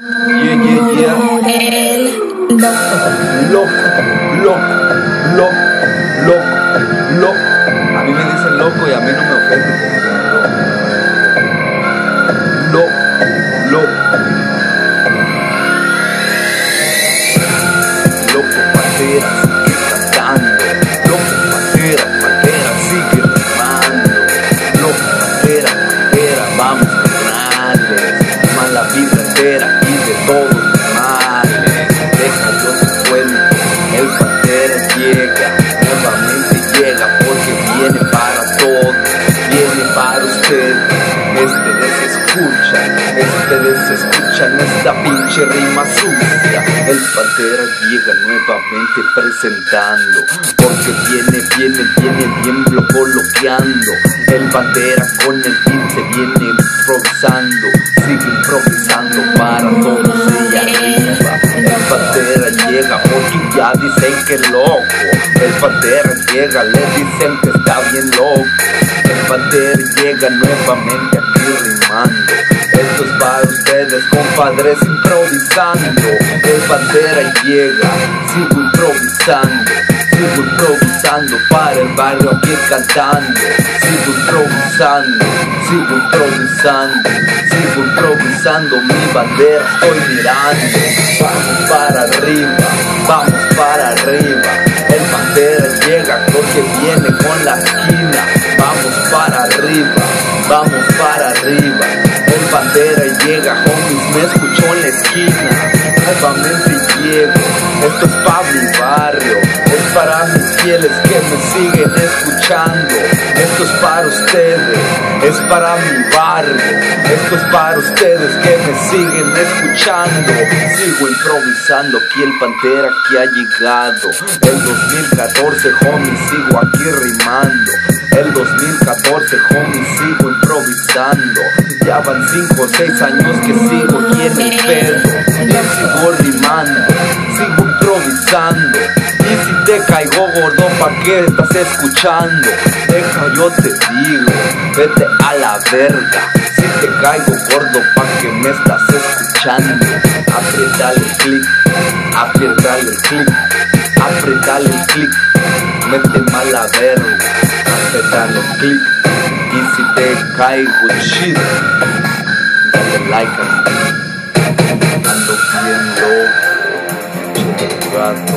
Yeah, yeah, yeah. El loco. Loco, loco, loco, loco, loco. A mí me dicen loco y a mí no me ofende escuchan esta pinche rima sucia. El pantera llega nuevamente presentando, porque viene, viene, viene bien blo- bloqueando. El pantera con el se viene improvisando, sigue improvisando para todos y arriba. El pantera llega porque ya dicen que loco. El pantera llega, le dicen que está bien loco. El pantera llega nuevamente aquí compadres, improvisando. El pantera llega, sigo improvisando. Sigo improvisando para el barrio aquí cantando. Sigo improvisando, sigo improvisando. Sigo improvisando mi bandera, estoy mirando. Para esquina. Nuevamente llego, esto es para mi barrio. Es para mis fieles que me siguen escuchando. Esto es para ustedes, es para mi barrio. Esto es para ustedes que me siguen escuchando. Sigo improvisando aquí el pantera que ha llegado. El 2014, homie, sigo aquí rimando. El 2014, homie, sigo improvisando. Ya van 5 o 6 años que sigo aquí en el pedo. Y sigo rimando, sigo improvisando. Y si te caigo gordo, ¿pa' qué estás escuchando? Deja, yo te digo, vete a la verga. Si te caigo gordo, ¿pa' qué me estás escuchando? Aprietale el clic, aprietale el clic, aprietale el clic. Mete mal la verga, el clic. Y si te caigo chido, like. Ando bien loco, chido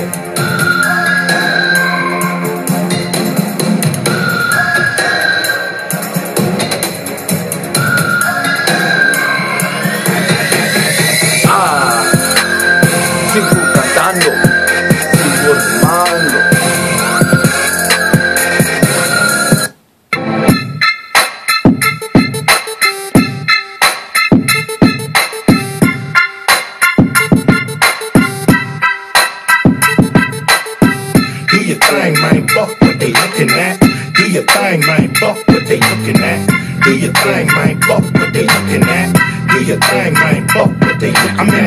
What they looking at. Do your thing, man. Fuck what they looking at. Do your thing, man. Fuck what they looking at. Do your thing, man. Fuck what they. In that.